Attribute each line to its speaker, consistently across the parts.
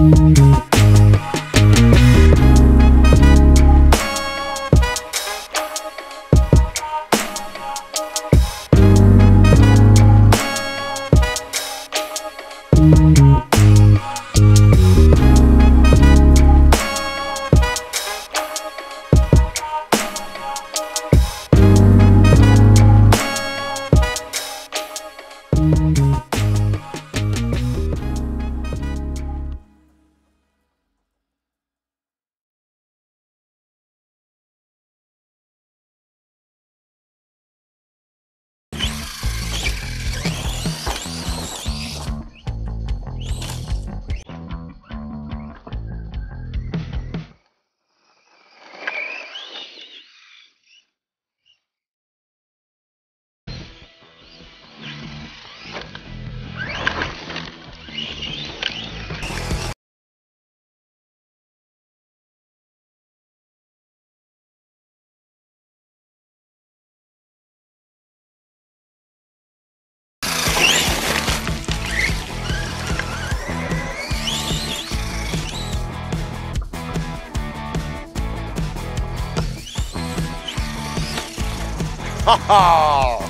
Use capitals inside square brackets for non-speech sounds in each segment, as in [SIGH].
Speaker 1: Música ha! [LAUGHS] Oh.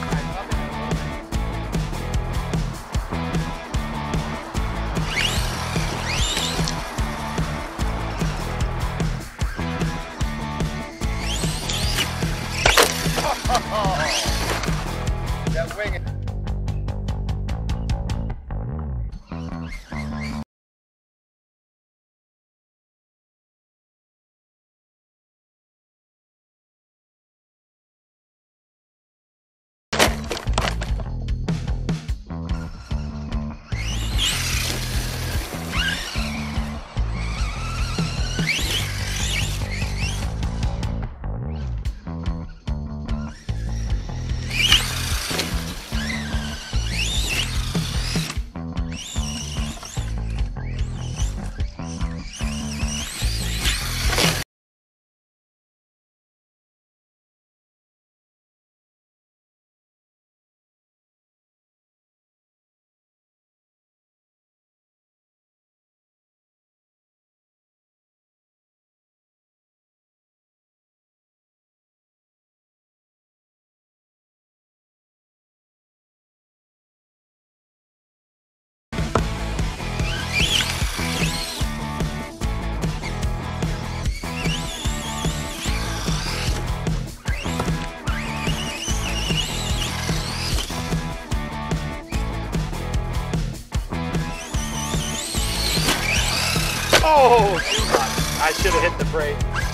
Speaker 1: Oh, I should have hit the brake.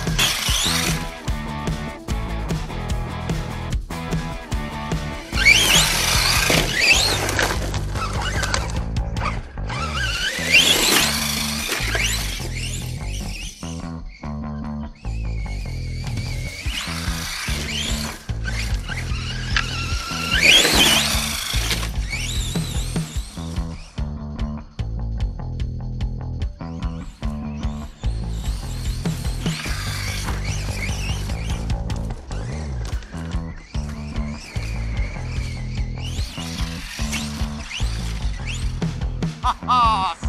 Speaker 1: ¡Ja, [LAUGHS] ja!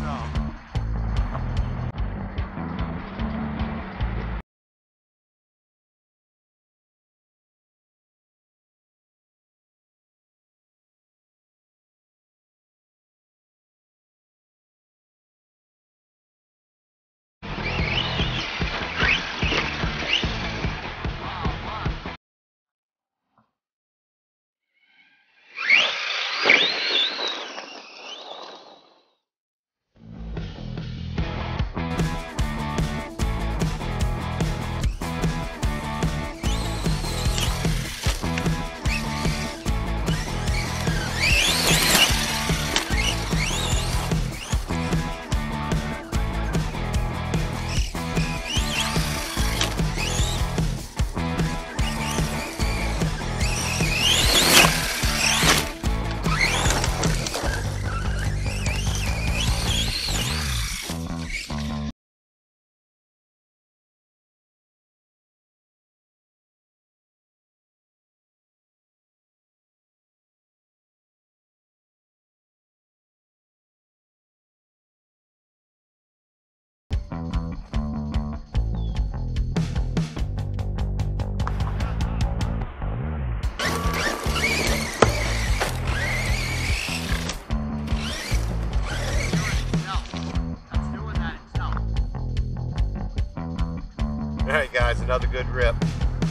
Speaker 1: Guys, another good rip.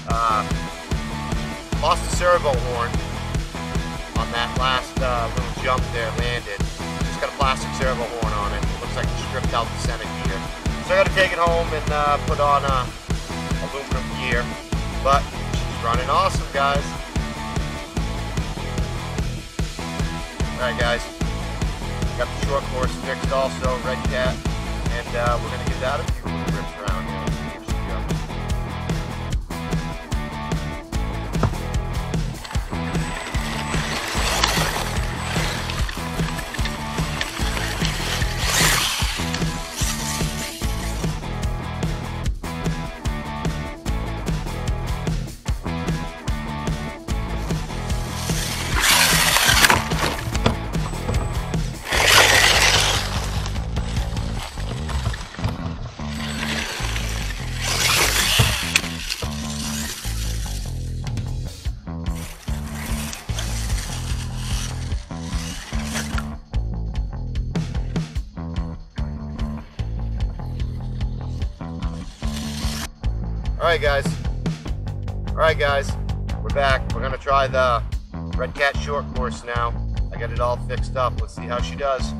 Speaker 1: Uh, lost the servo horn on that last uh, little jump there, landed. Just got a plastic servo horn on it. Looks like it stripped out the center gear. So I got to take it home and uh, put on a aluminum gear. But she's running awesome, guys. All right, guys. Got the short course fixed also, Red Cat. And uh, we're going to give that a right, guys. All right, guys. We're back. We're gonna try the Red Cat short course now. I got it all fixed up. Let's see how she does.